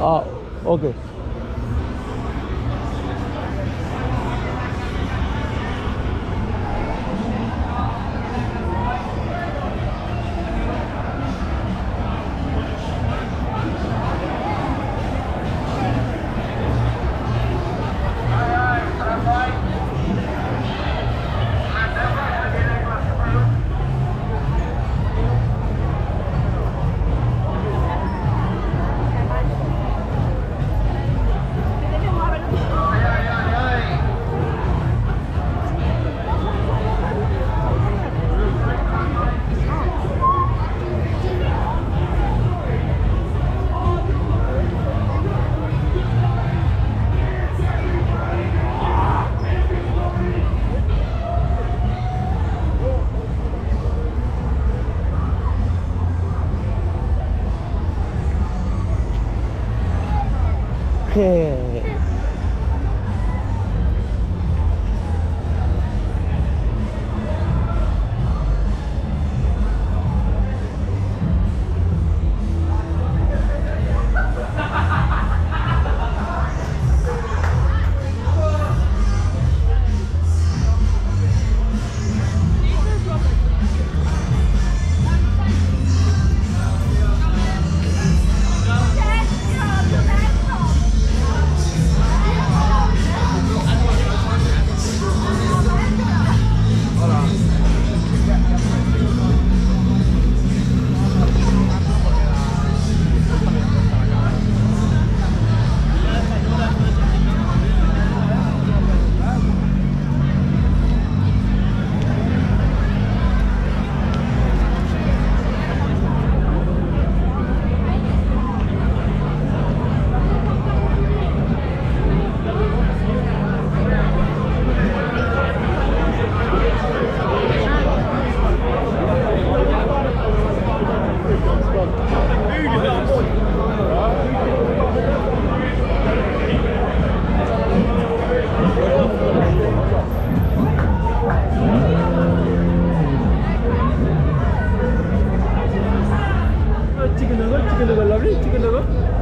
Ah, 啊，OK。Yeah. Chicken Dolo